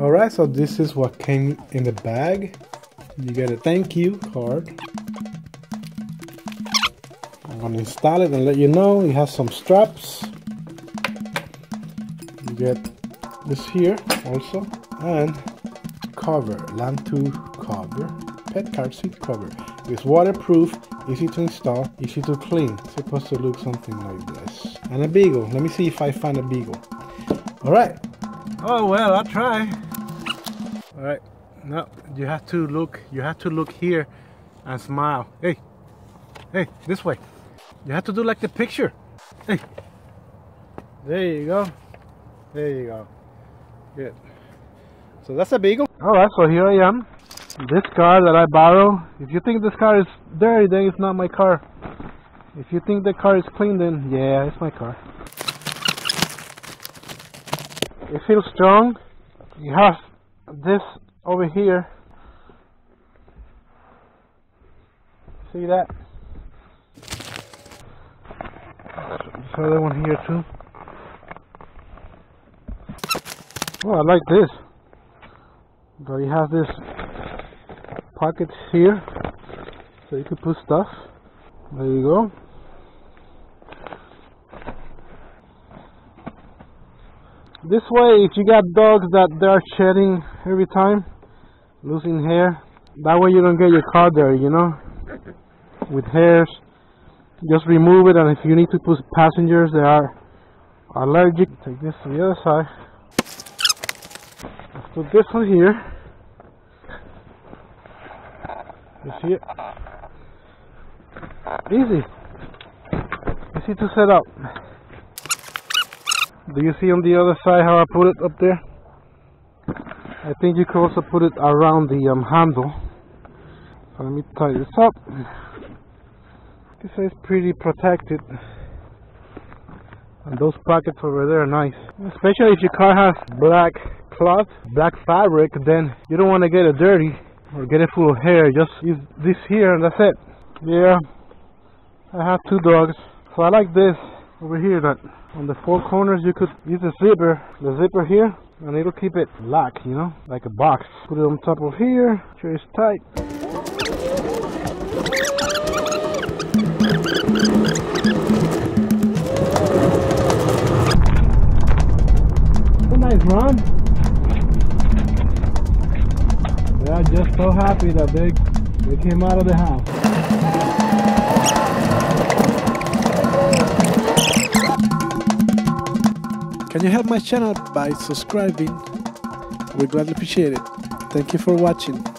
Alright, so this is what came in the bag. You get a thank you card. I'm gonna install it and let you know. It has some straps. You get this here also. And cover, Lantoo cover, pet car seat cover. It's waterproof, easy to install, easy to clean. It's supposed to look something like this. And a beagle. Let me see if I find a beagle. Alright. Oh well, I'll try. Alright. No, you have to look you have to look here and smile. Hey. Hey, this way. You have to do like the picture. Hey. There you go. There you go. Good. So that's a beagle. Alright, so here I am. This car that I borrow. If you think this car is dirty, then it's not my car. If you think the car is clean, then yeah, it's my car. It feels strong. You have this over here. See that? This other one here too. Oh, I like this. But you have this pockets here, so you could put stuff. There you go. This way, if you got dogs that they are shedding every time, losing hair, that way you don't get your car dirty, you know, with hairs. Just remove it, and if you need to put passengers that are allergic, take this to the other side. Let's put this one here. You see it? Easy. Easy to set up. Do you see on the other side how I put it up there? I think you could also put it around the um, handle. So let me tie this up. This is pretty protected. And those pockets over there are nice. Especially if your car has black cloth, black fabric, then you don't want to get it dirty or get it full of hair. Just use this here and that's it. Yeah, I have two dogs. So I like this over here that on the four corners you could use the zipper, the zipper here, and it'll keep it locked, you know, like a box. Put it on top of here, it's tight. Nice run. They are just so happy that they they came out of the house. Can you help my channel by subscribing? We gladly appreciate it. Thank you for watching.